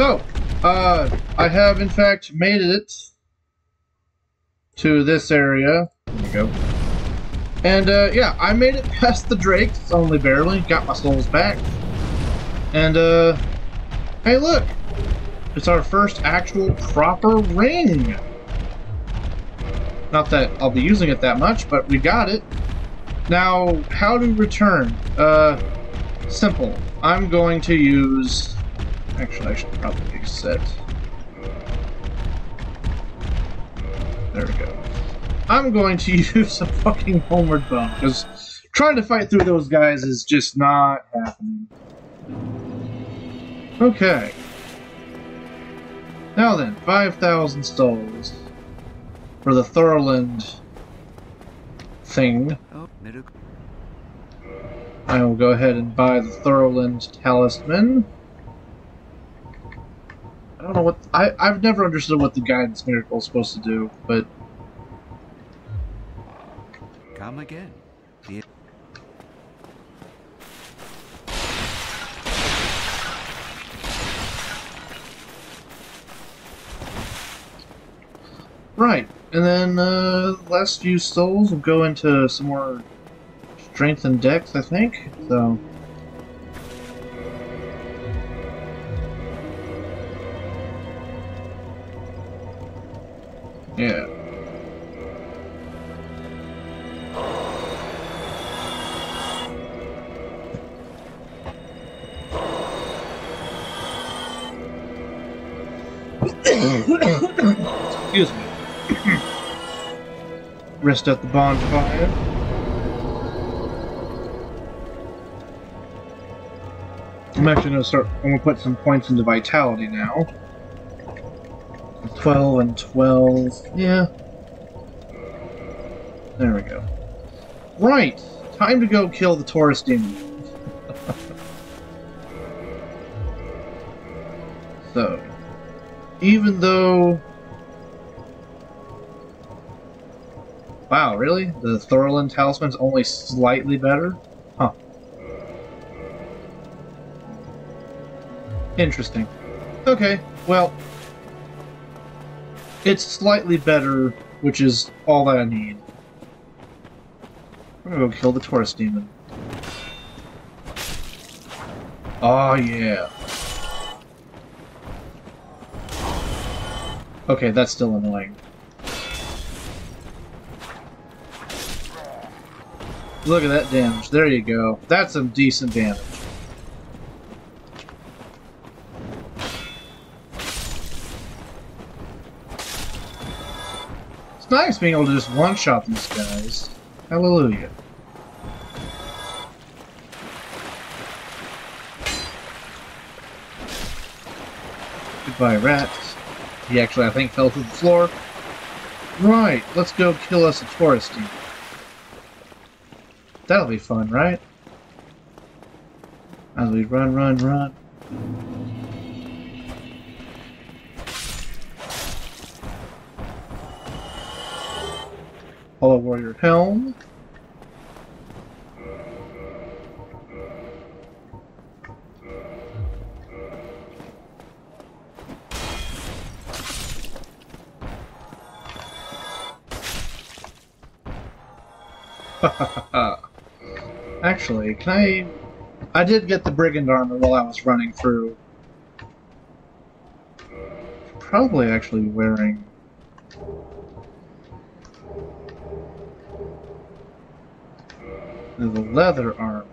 So, uh, I have in fact made it to this area. There we go. And uh, yeah, I made it past the Drakes, only barely. Got my souls back. And uh, hey, look, it's our first actual proper ring. Not that I'll be using it that much, but we got it. Now, how to return? Uh, simple. I'm going to use... Actually, I should probably set... There we go. I'm going to use a fucking homeward bone, because trying to fight through those guys is just not happening. Okay. Now then, 5,000 souls for the Thorolund thing. Oh, I will go ahead and buy the Thorolund Talisman. I don't know what... I, I've never understood what the Guidance Miracle is supposed to do, but... Come again. Right, and then uh, last few souls will go into some more strength and dex, I think. So, yeah. Excuse me. Rest at the bonfire. I'm actually gonna start. I'm gonna put some points into vitality now. 12 and 12. Yeah. There we go. Right! Time to go kill the Taurus demon. so, even though Wow, really? The Thorolund Talisman's only slightly better? Huh. Interesting. Okay, well... It's slightly better, which is all that I need. I'm gonna go kill the Taurus Demon. Oh, yeah. Okay, that's still annoying. Look at that damage. There you go. That's some decent damage. Nice being able to just one-shot these guys. Hallelujah. Goodbye, rats. He actually, I think, fell to the floor. Right, let's go kill us a demon. That'll be fun, right? As we run, run, run. Hollow Warrior Helm. Actually, can I... I did get the Brigand armor while I was running through. Probably actually wearing... The leather armor.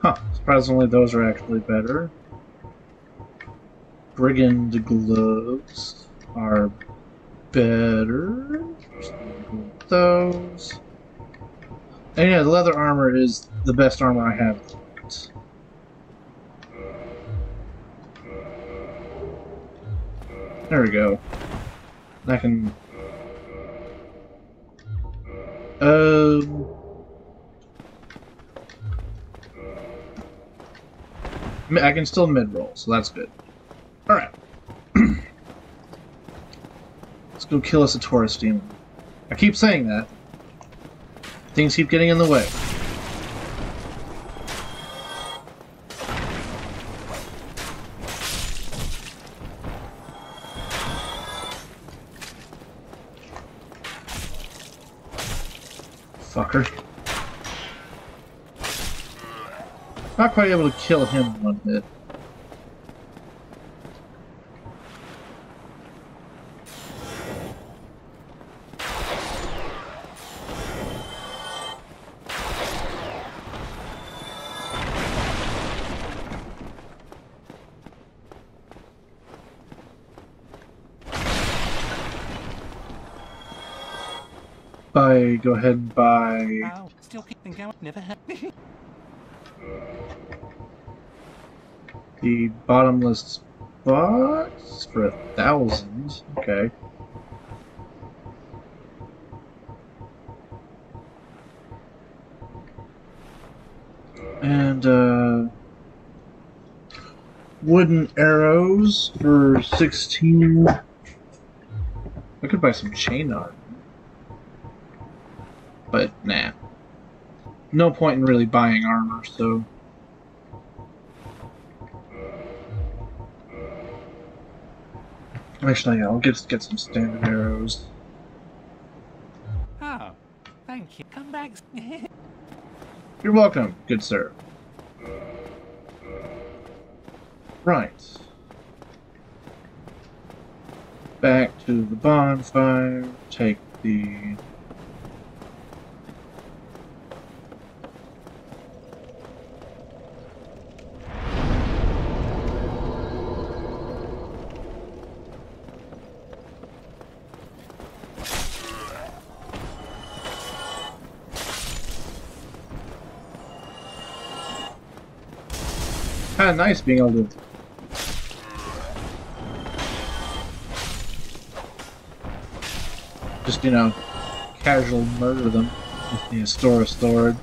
Huh, surprisingly, those are actually better. Brigand gloves are better. Those. And yeah, the leather armor is the best armor I have. There we go. I can... Um... I can still mid roll, so that's good. All right. Let's go kill us a Taurus demon. I keep saying that. Things keep getting in the way. Fucker. Not quite able to kill him one hit. Go ahead. Wow, still keeping going. Never had. The bottomless box for a thousand. Okay. And uh wooden arrows for sixteen. I could buy some chain armor. But nah. No point in really buying armor, so Actually, yeah, I'll get get some standard arrows. Oh, thank you. Come back. You're welcome, good sir. Right. Back to the bonfire. Take the. Nice being able to. Just, you know, casual murder them with the Astora sword.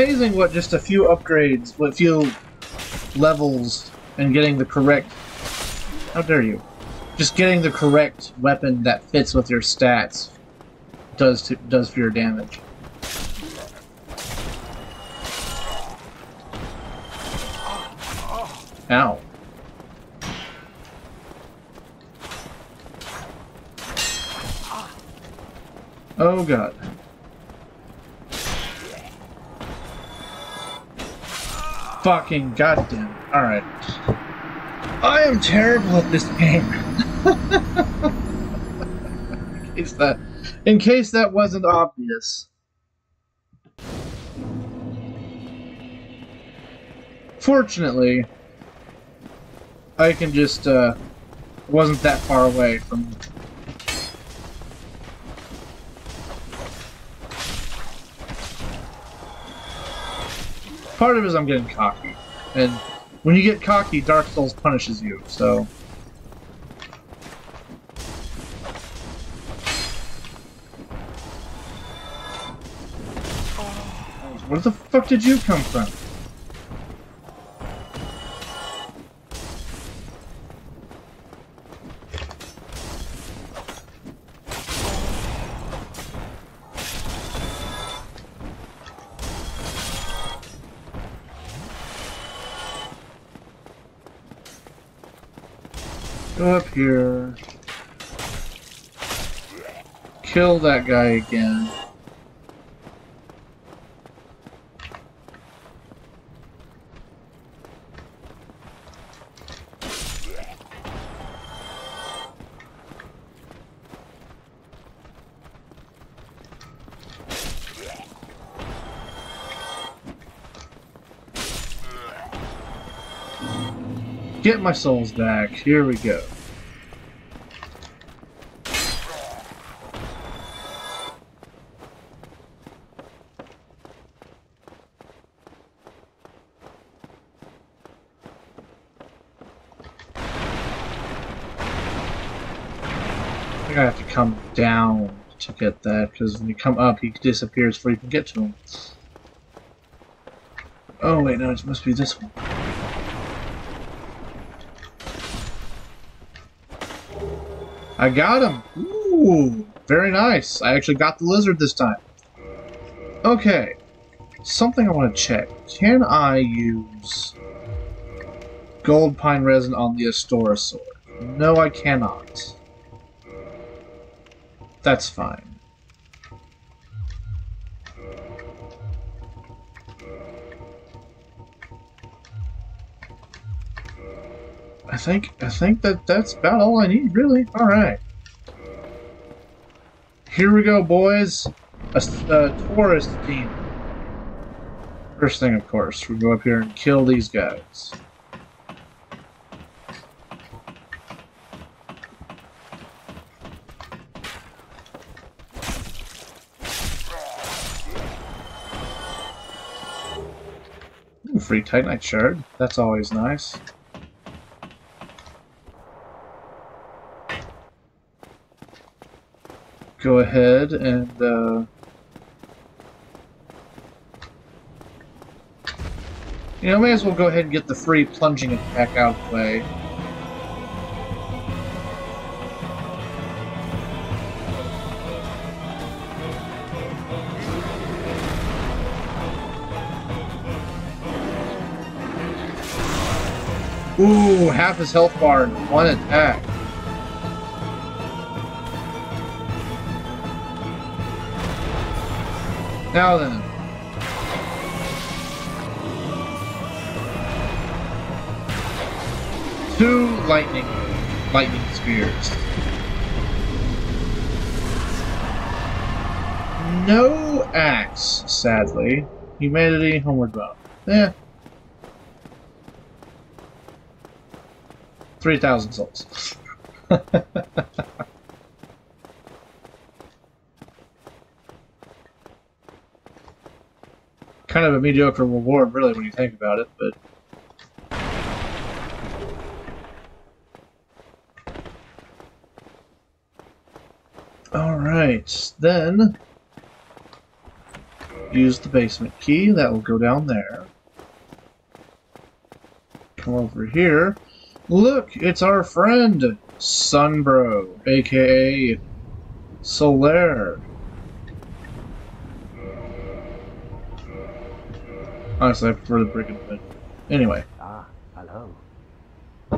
Amazing what just a few upgrades, what few levels, and getting the correct. How dare you? Just getting the correct weapon that fits with your stats does to, does for your damage. Ow. Oh god. Fucking goddamn. Alright. I am terrible at this game. in case that in case that wasn't obvious. Fortunately, I can just uh wasn't that far away from Part of it is I'm getting cocky. And when you get cocky, Dark Souls punishes you, so. Where the fuck did you come from? That guy again. Get my souls back. Here we go. To get that, because when you come up, he disappears before you can get to him. Oh wait, no, it must be this one. I got him! Ooh, very nice. I actually got the lizard this time. Okay, something I want to check. Can I use gold pine resin on the Astora sword? No, I cannot. That's fine. I think I think that that's about all I need, really. All right. Here we go, boys. A, a Taurus Demon. First thing, of course, we go up here and kill these guys. Free Titanite shard. That's always nice. Go ahead and uh, You know, may as well go ahead and get the free plunging attack out of the way. Ooh, half his health bar in one attack. Now then. Two lightning lightning spears. No axe, sadly. Humanity, homeward bone. Eh. 3,000 souls. kind of a mediocre reward, really, when you think about it, but... Alright, then... Use the basement key, that will go down there. Come over here. Look, it's our friend, Sunbro, aka Solaire. Honestly, I prefer the brigand bit. Anyway. Ah, hello.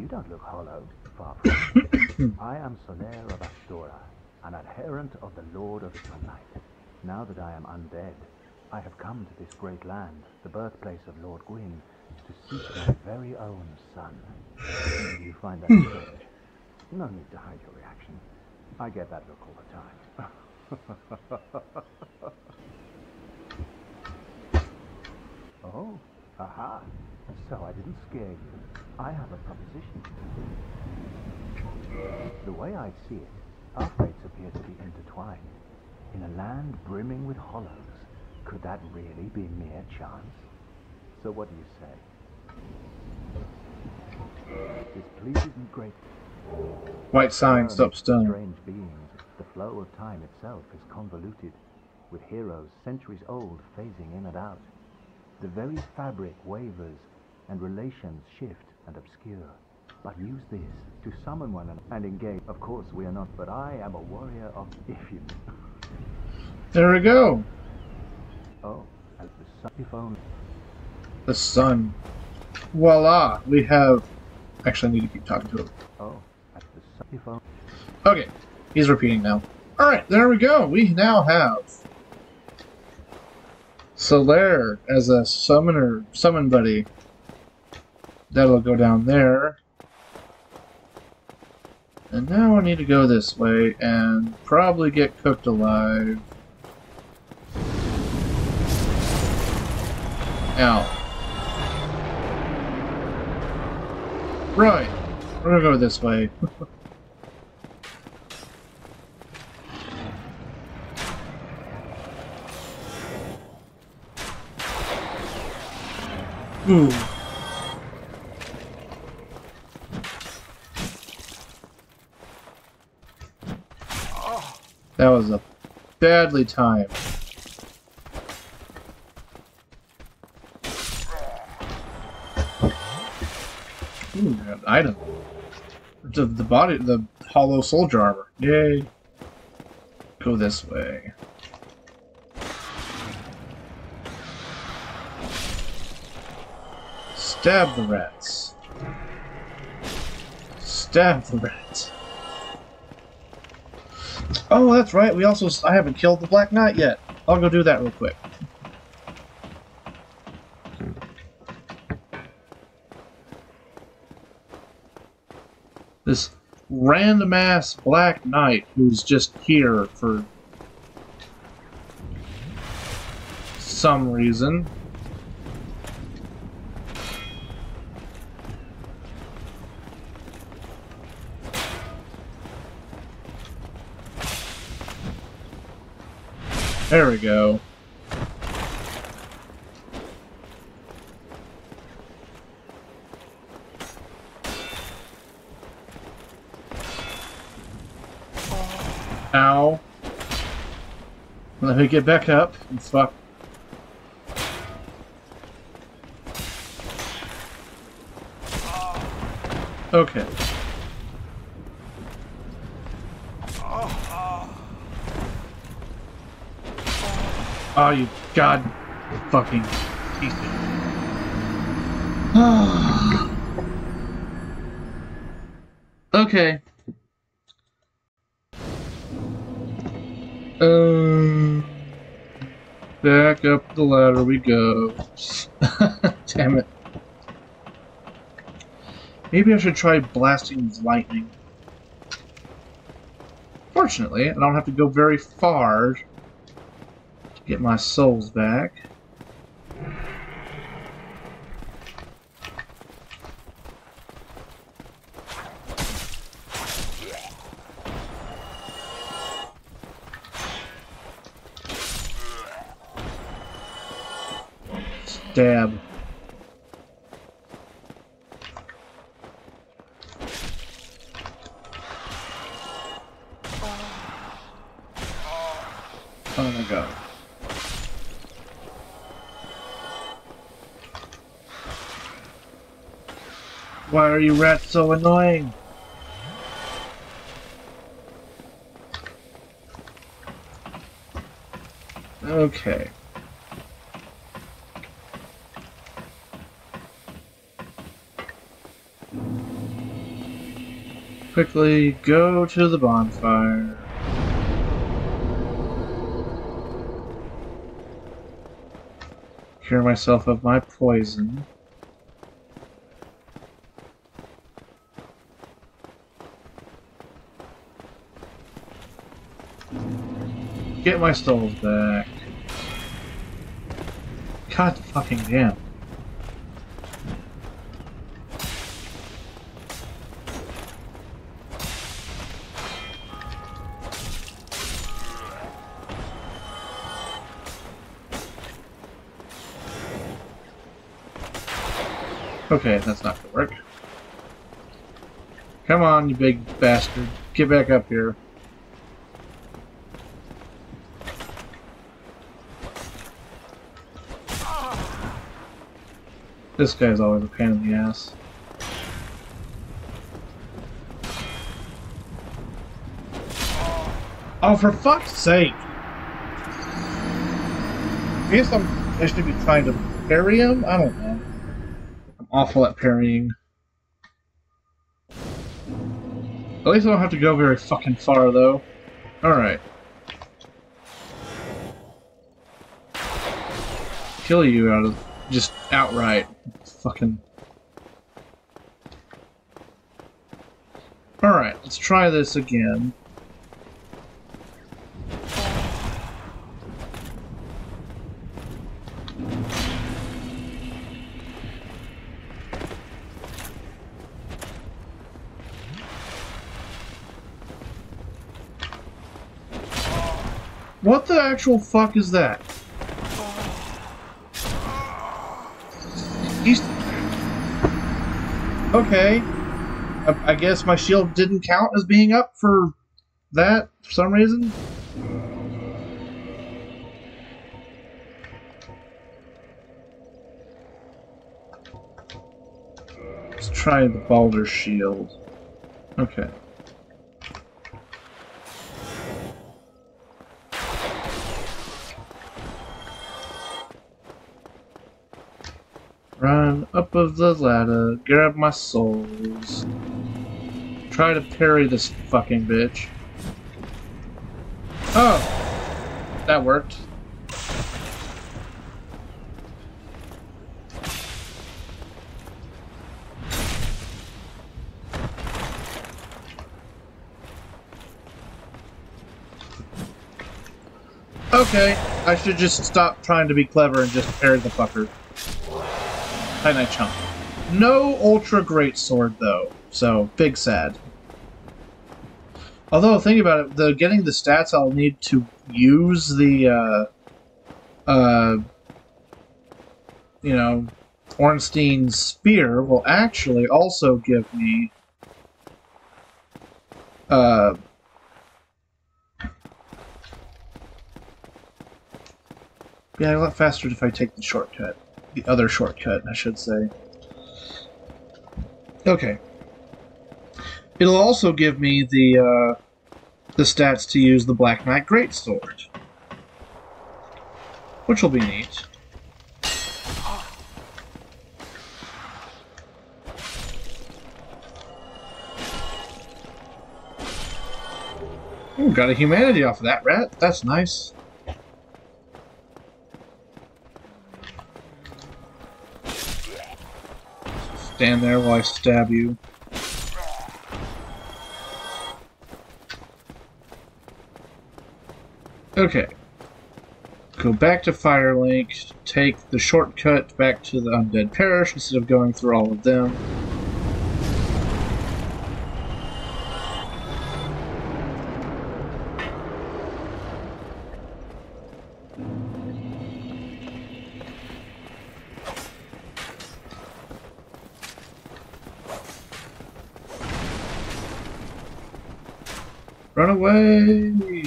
You don't look hollow, far from. I am Solaire of Astora, an adherent of the Lord of Sunlight. Now that I am undead, I have come to this great land, the birthplace of Lord Gwyn, to seek my very own sun. Do you find that strange? No need to hide your reaction. I get that look all the time. Oh, aha. So I didn't scare you. I have a proposition. The way I see it, our fates appear to be intertwined. In a land brimming with hollows, could that really be mere chance? So what do you say? This pleases me greatly. White sign, soapstone. Strange beings, the flow of time itself is convoluted, with heroes centuries old phasing in and out. The very fabric wavers, and relations shift and obscure. But use this to summon one another and engage. Of course, we are not, but I am a warrior of if you. There we go. Oh, as the sun, if only. The sun. Voila, we have... Actually, I need to keep talking to him. Oh, as the sun, if only. Okay, he's repeating now. Alright, there we go. We now have Solaire as a summoner, summon buddy. That'll go down there. And now I need to go this way and probably get cooked alive. Ow. Right. We're gonna go this way. Ooh. That was a badly timed. Item. The, the body, the hollow soldier armor. Yay. Go this way. Stab the rats. Stab the rats. Oh, that's right. We also I haven't killed the Black Knight yet. I'll go do that real quick. This random ass Black Knight who's just here for some reason. There we go. Ow. Let me get back up and fuck. Okay. Oh, you god fucking piece Okay. Um, the ladder we go. Damn it. Maybe I should try blasting with lightning. Fortunately, I don't have to go very far to get my souls back. Stab. Oh my god. Why are you rats so annoying? Okay. Quickly go to the bonfire. Cure myself of my poison. Get my souls back. God fucking damn. Okay, that's not gonna work. Come on, you big bastard. Get back up here. This guy's always a pain in the ass. Oh, for fuck's sake! I guess I'm, I should be trying to bury him? I don't know. Awful at parrying. At least I don't have to go very fucking far, though. Alright. Kill you out of... just outright. Fucking... Alright, let's try this again. What the actual fuck is that? He's... Okay. I, I guess my shield didn't count as being up for that for some reason. Let's try the Balder shield. Okay. Run up of the ladder, grab my souls. Try to parry this fucking bitch. Oh! That worked. Okay, I should just stop trying to be clever and just parry the fucker. Knight Chunk. No Ultra Great Sword, though, so big sad. Although, think about it, the getting the stats I'll need to use the, uh, uh, you know, Ornstein's Spear will actually also give me, uh, Yeah, a lot faster if I take the shortcut. The other shortcut, I should say. Okay. It'll also give me the uh, the stats to use the Black Knight Greatsword. Which will be neat. Ooh, got a humanity off of that rat. That's nice. Stand there while I stab you. Okay. Go back to Firelink, take the shortcut back to the Undead Parish instead of going through all of them. Run away!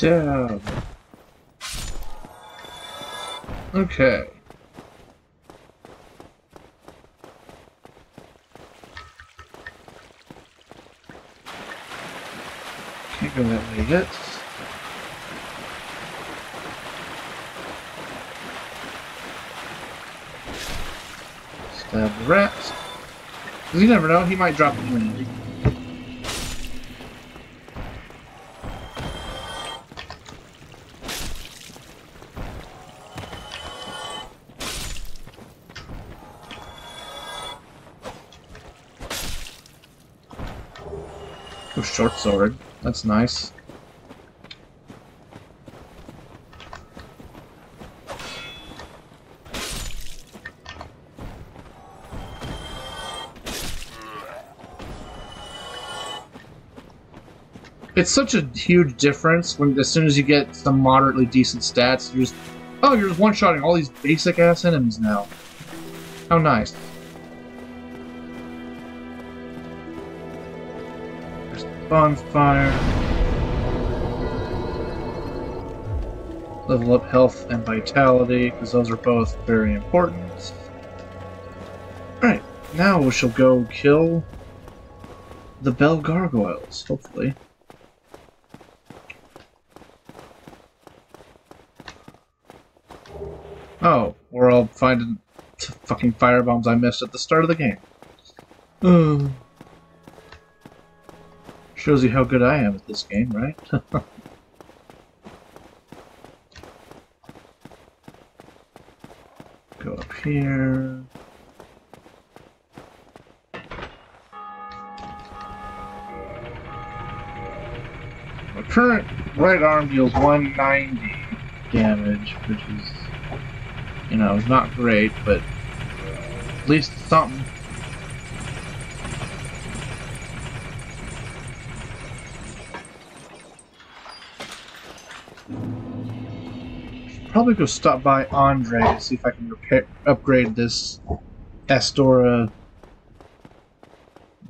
Stab. Okay. Can't go that way yet. Stab the rat. you never know, he might drop a humanity. Short sword. That's nice. It's such a huge difference when as soon as you get some moderately decent stats, you're just oh, you're just one-shotting all these basic ass enemies now. How nice. The bonfire. Level up health and vitality, because those are both very important. Alright, now we shall go kill the Bell Gargoyles, hopefully. Oh, we're all finding fucking fire bombs I missed at the start of the game. Oh. Shows you how good I am at this game, right? Go up here. My current right arm deals 190 damage, which is, you know, not great, but At least something. Probably go stop by Andre to see if I can repair upgrade this Astora.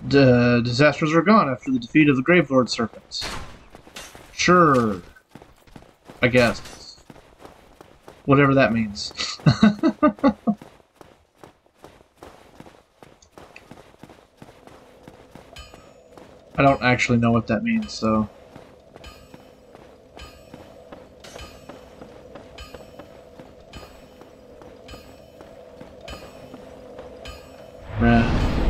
The disasters are gone after the defeat of the Gravelord Serpents. Sure. I guess. Whatever that means. I don't actually know what that means, so. Right here. Well, you need any. Are there any items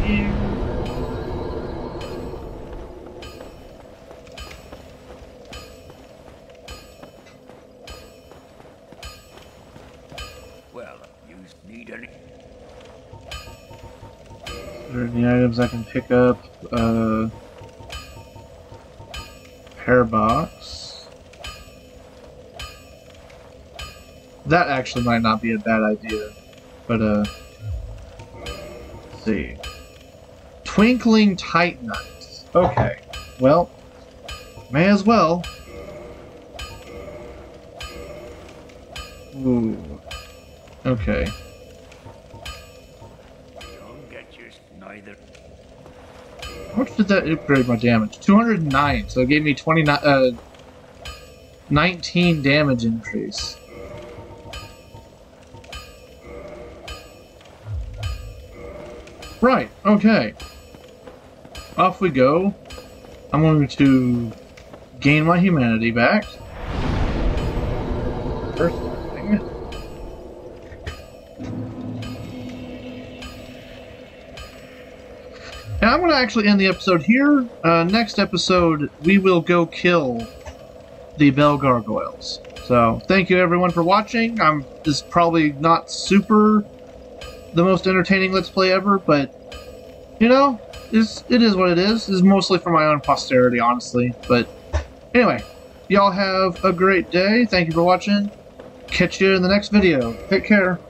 I can pick up? Uh, hair box. That actually might not be a bad idea, but uh, see. Twinkling Titanite. Okay, well, may as well. Ooh. Okay. How much did that upgrade my damage? 209, so it gave me 29, uh, 19 damage increase. Right, okay. Off we go. I'm going to gain my humanity back. First thing. And I'm going to actually end the episode here. Uh, next episode, we will go kill the Bell Gargoyles. So, thank you everyone for watching. I'm this is probably not super the most entertaining Let's Play ever, but you know, it's, it is what it is. It's mostly for my own posterity, honestly. But anyway, y'all have a great day. Thank you for watching. Catch you in the next video. Take care.